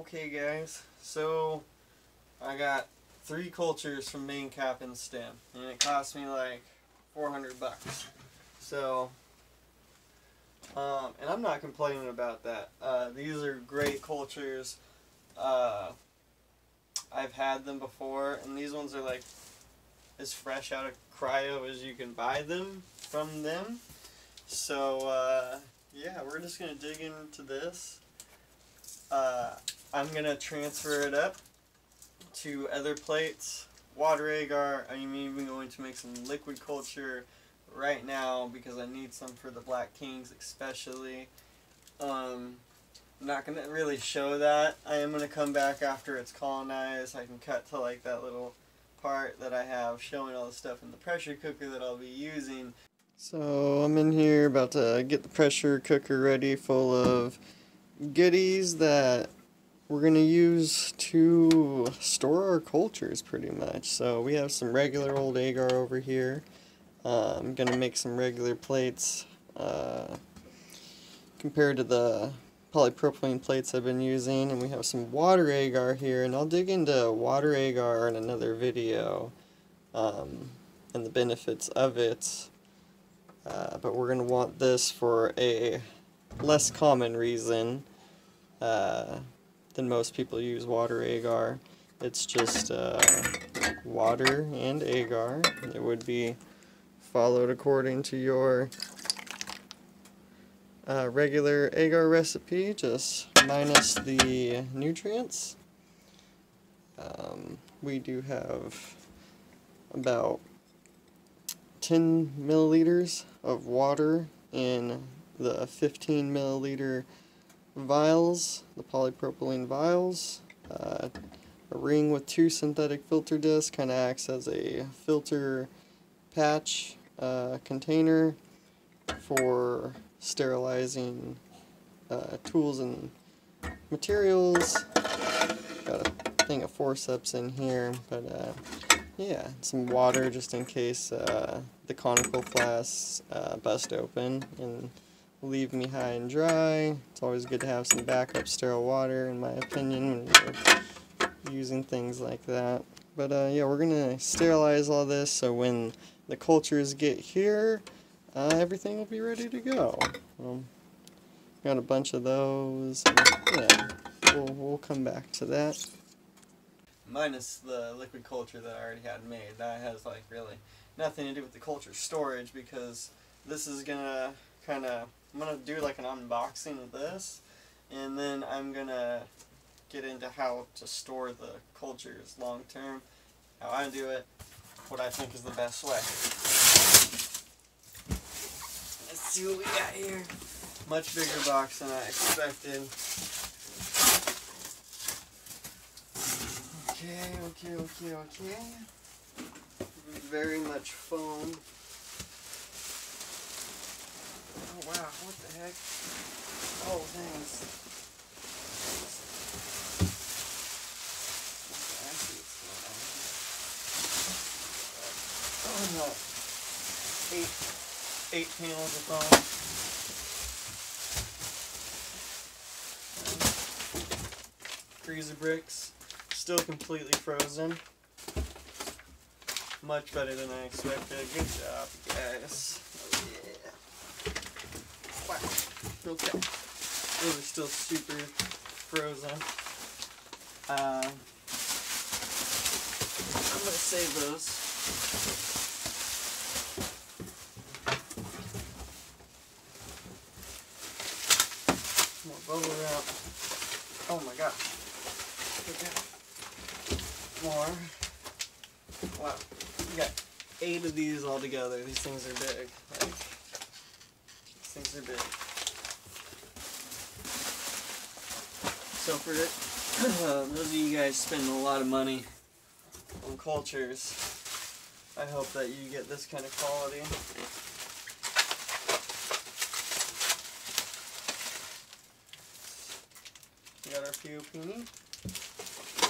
Okay guys, so I got three cultures from main cap and stem and it cost me like 400 bucks. So, um, and I'm not complaining about that. Uh, these are great cultures. Uh, I've had them before and these ones are like as fresh out of cryo as you can buy them from them. So, uh, yeah, we're just going to dig into this. Uh, I'm going to transfer it up to other plates. Water agar, I'm even going to make some liquid culture right now because I need some for the Black Kings especially. Um, I'm not going to really show that. I am going to come back after it's colonized. I can cut to like that little part that I have showing all the stuff in the pressure cooker that I'll be using. So I'm in here about to get the pressure cooker ready full of goodies that we're going to use to store our cultures pretty much. So we have some regular old agar over here. Uh, I'm going to make some regular plates uh, compared to the polypropylene plates I've been using. And we have some water agar here. And I'll dig into water agar in another video um, and the benefits of it. Uh, but we're going to want this for a less common reason uh, than most people use water agar. It's just uh, water and agar. It would be followed according to your uh, regular agar recipe, just minus the nutrients. Um, we do have about 10 milliliters of water in the 15 milliliter vials, the polypropylene vials. Uh, a ring with two synthetic filter discs kind of acts as a filter patch uh, container for sterilizing uh, tools and materials. Got a thing of forceps in here, but uh, yeah, some water just in case uh, the conical flasks uh, bust open and leave me high and dry. It's always good to have some backup sterile water, in my opinion, when you're using things like that. But uh, yeah, we're going to sterilize all this so when the cultures get here, uh, everything will be ready to go. Um, got a bunch of those. Yeah, we'll, we'll come back to that. Minus the liquid culture that I already had made. That has like really nothing to do with the culture storage because this is gonna kind of I'm gonna do like an unboxing of this and then I'm gonna get into how to store the cultures long term how I do it what I think is the best way. Let's see what we got here. Much bigger box than I expected. Okay okay okay okay. Very much foam Oh wow, what the heck? Oh thanks. Oh no. Eight eight panels of foam. Freezer bricks. Still completely frozen. Much better than I expected. Good job, guys. Oh, Okay. Those are still super frozen. Uh, I'm going to save those. More bubble wrap. Oh my gosh. More. Wow. We got eight of these all together. These things are big. Like, these things are big. For uh, those of you guys spending a lot of money on cultures, I hope that you get this kind of quality. We got our Pioppini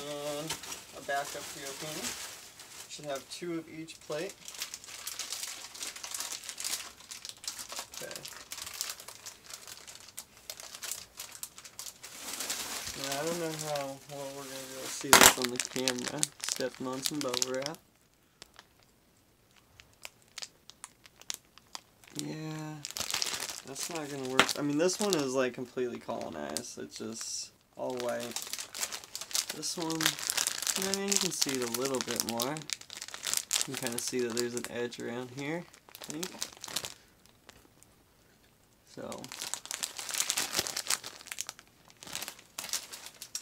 and a backup Pioppini. Should have two of each plate. Okay. I don't know how well we're gonna be able to see this on the camera. Stepping on some bubble wrap. Yeah, that's not gonna work. I mean, this one is like completely colonized. It's just all white. This one, I mean, you can see it a little bit more. You can kind of see that there's an edge around here, I think. So,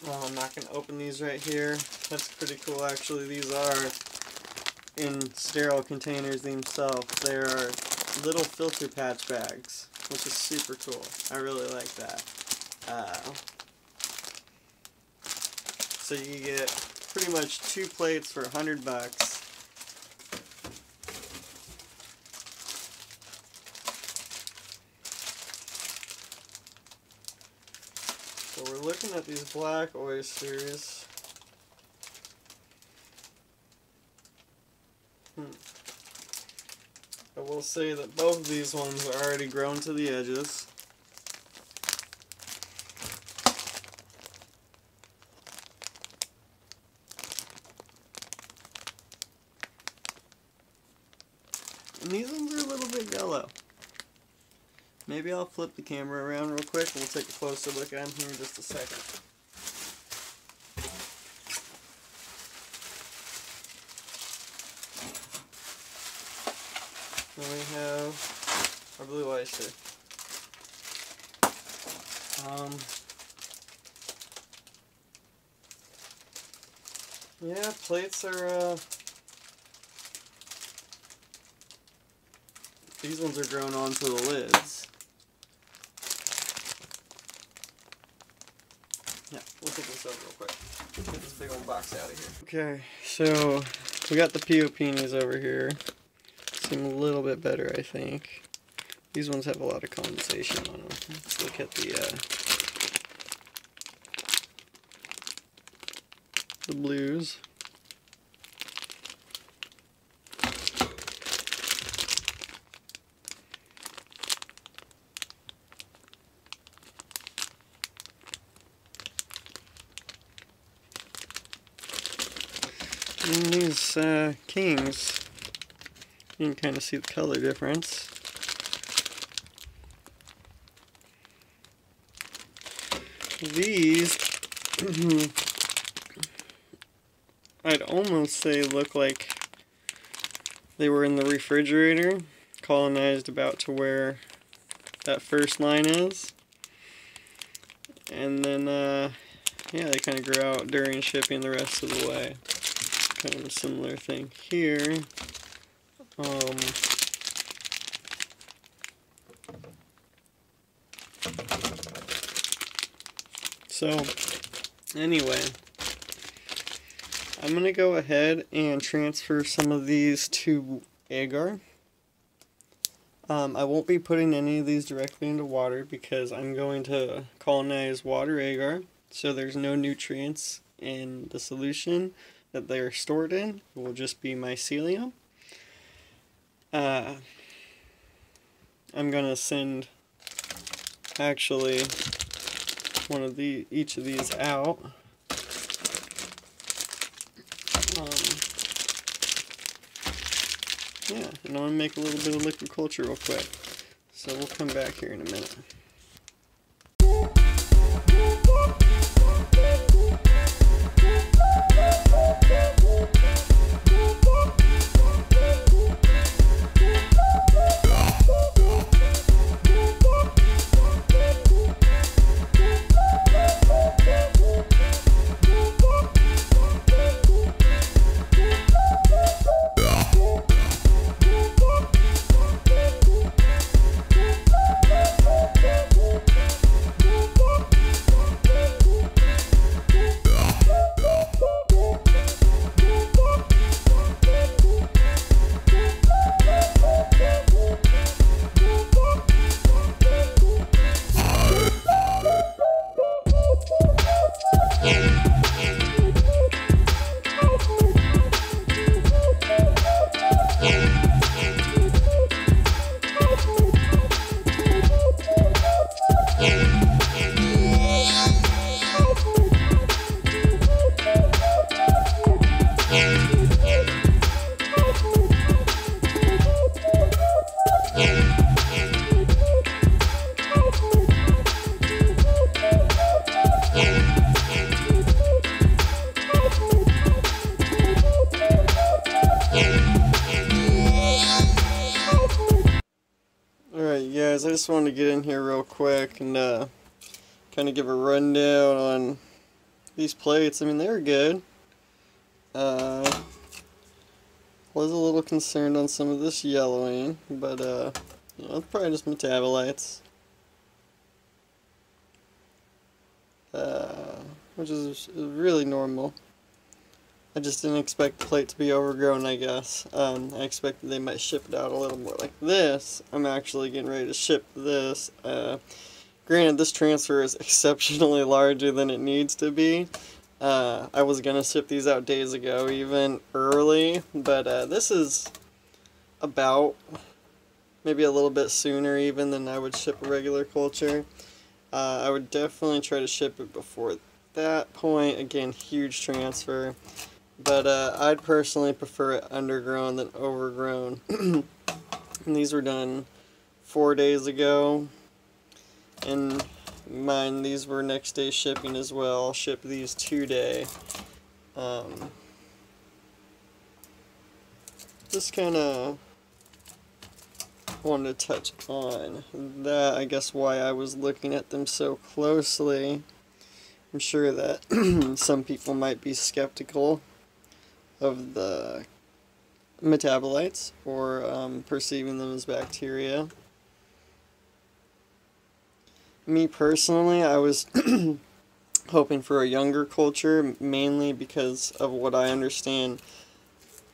well, I'm not going to open these right here. That's pretty cool, actually. These are in sterile containers themselves. They are little filter patch bags, which is super cool. I really like that. Uh, so you get pretty much two plates for a hundred bucks. So we're looking at these black oysters. Hmm. I will say that both of these ones are already grown to the edges. And these ones are a little bit yellow. Maybe I'll flip the camera around real quick and we'll take a closer look at them here in just a second. Then we have our blue oyster. Um, yeah, plates are, uh, these ones are grown onto the lids. Yeah, we'll take this out real quick. Get this big old box out of here. Okay, so we got the Pioppinis over here. Seem a little bit better, I think. These ones have a lot of condensation on them. Let's look at the uh, the blues. And these uh, kings, you can kind of see the color difference. These, I'd almost say look like they were in the refrigerator, colonized about to where that first line is. And then, uh, yeah, they kind of grew out during shipping the rest of the way kind of a similar thing here. Um, so, anyway, I'm going to go ahead and transfer some of these to agar. Um, I won't be putting any of these directly into water because I'm going to colonize water agar so there's no nutrients in the solution that they're stored in will just be mycelium. Uh, I'm gonna send actually one of the each of these out. Um, yeah, and I'm gonna make a little bit of liquid culture real quick. So we'll come back here in a minute. Just wanted to get in here real quick and uh, kind of give a rundown on these plates. I mean, they were good. Uh, was a little concerned on some of this yellowing, but uh, you know, probably just metabolites. Uh, which is really normal. I just didn't expect the plate to be overgrown, I guess. Um, I expected they might ship it out a little more like this. I'm actually getting ready to ship this. Uh, granted, this transfer is exceptionally larger than it needs to be. Uh, I was going to ship these out days ago, even early, but uh, this is about maybe a little bit sooner even than I would ship a regular culture. Uh, I would definitely try to ship it before that point. Again, huge transfer. But uh, I'd personally prefer it undergrown than overgrown. and these were done four days ago. And mine, these were next day shipping as well. I'll ship these today. Um, just kind of wanted to touch on that, I guess why I was looking at them so closely. I'm sure that some people might be skeptical of the metabolites or um, perceiving them as bacteria. Me personally, I was hoping for a younger culture mainly because of what I understand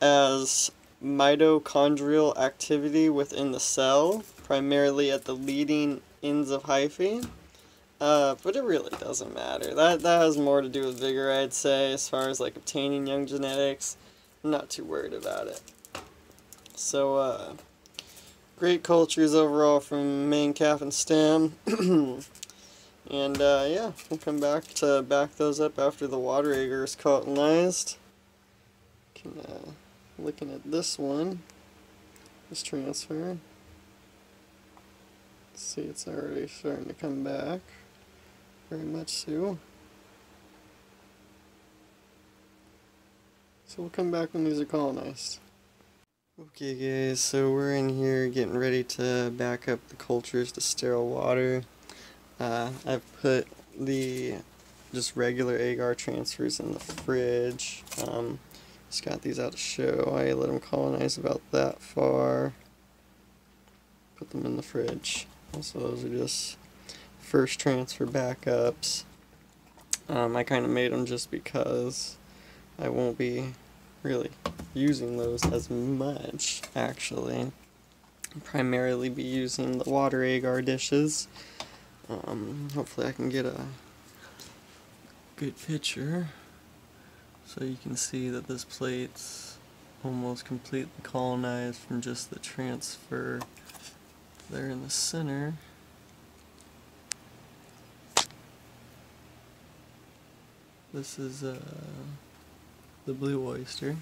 as mitochondrial activity within the cell, primarily at the leading ends of hyphae. Uh, but it really doesn't matter. That that has more to do with vigor, I'd say, as far as like obtaining young genetics. I'm not too worried about it. So, uh, great cultures overall from main calf and stem. and uh, yeah, we'll come back to back those up after the water agar is colonized. Can, uh, looking at this one, this transfer. See, it's already starting to come back. Very much so. So we'll come back when these are colonized. Okay guys, so we're in here getting ready to back up the cultures to sterile water. Uh, I've put the just regular agar transfers in the fridge. Um, just got these out to show. I let them colonize about that far. Put them in the fridge. Also, those are just first transfer backups. Um, I kind of made them just because I won't be really using those as much, actually. I'll primarily be using the water agar dishes. Um, hopefully I can get a good picture. So you can see that this plate's almost completely colonized from just the transfer there in the center. This is uh, the blue oyster.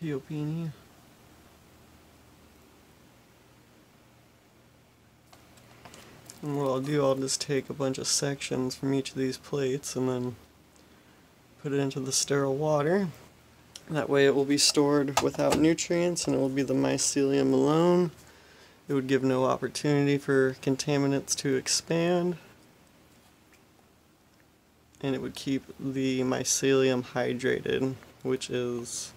Pioppini. And what I'll do, I'll just take a bunch of sections from each of these plates and then put it into the sterile water. That way it will be stored without nutrients and it will be the mycelium alone. It would give no opportunity for contaminants to expand. And it would keep the mycelium hydrated, which is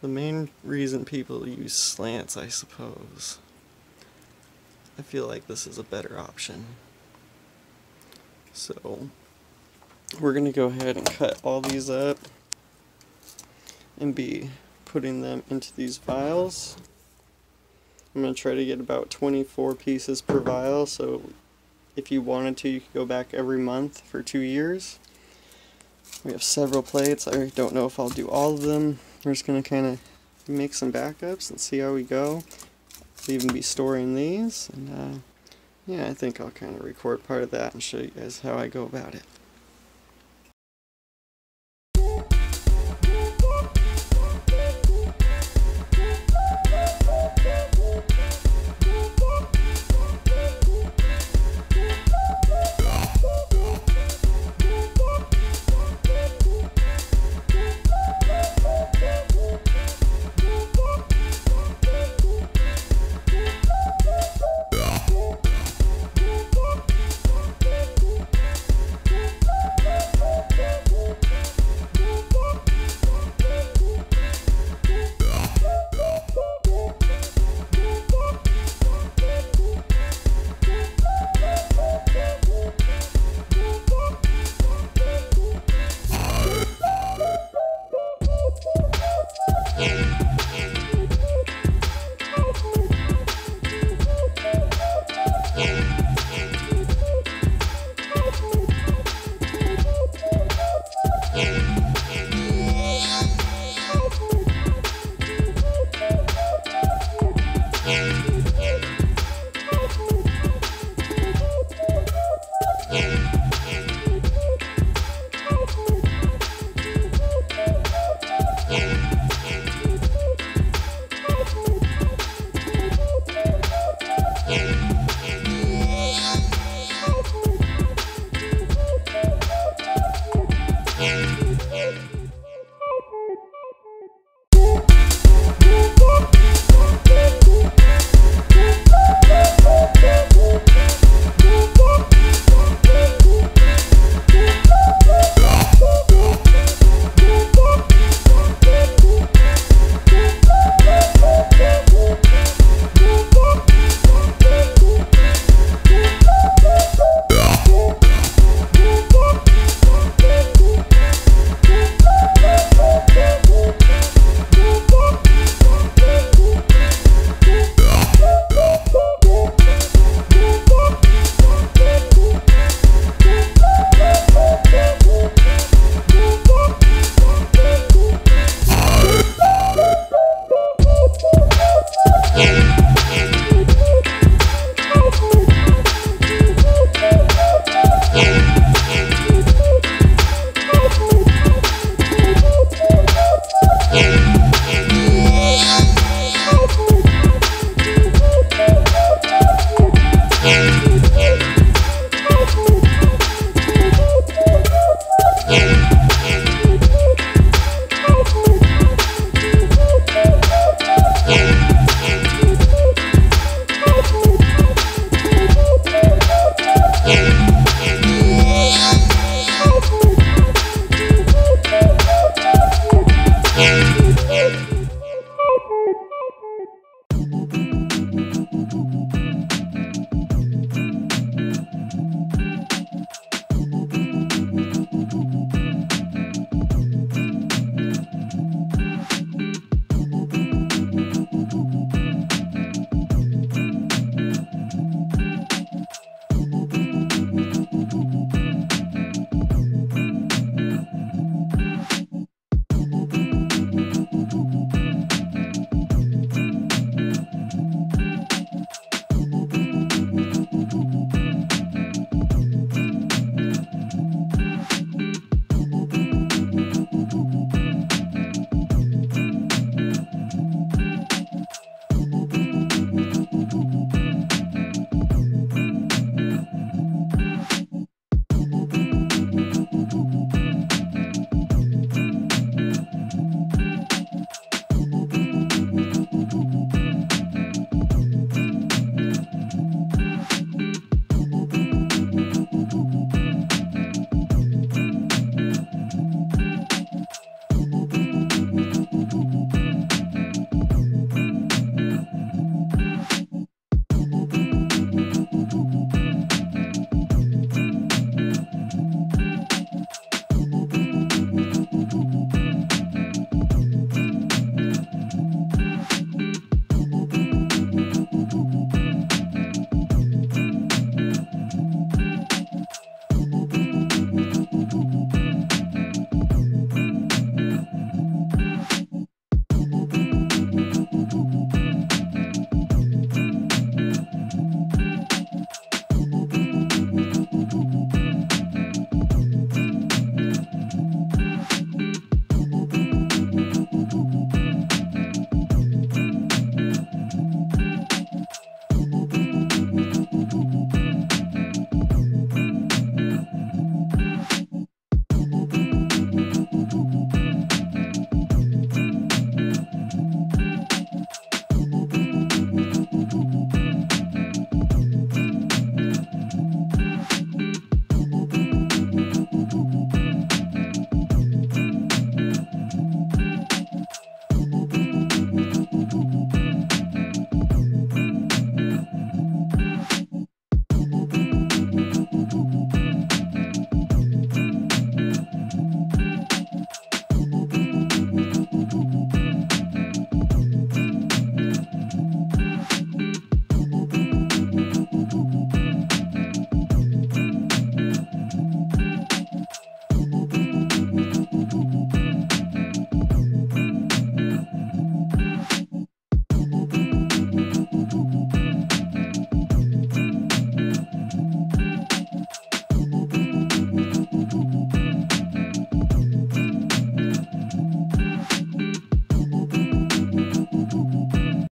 the main reason people use slants, I suppose. I feel like this is a better option. So, we're going to go ahead and cut all these up and be putting them into these vials. I'm going to try to get about 24 pieces per vial, so if you wanted to, you could go back every month for two years. We have several plates. I don't know if I'll do all of them. We're just going to kind of make some backups and see how we go. I'll even be storing these. And uh, yeah, I think I'll kind of record part of that and show you guys how I go about it.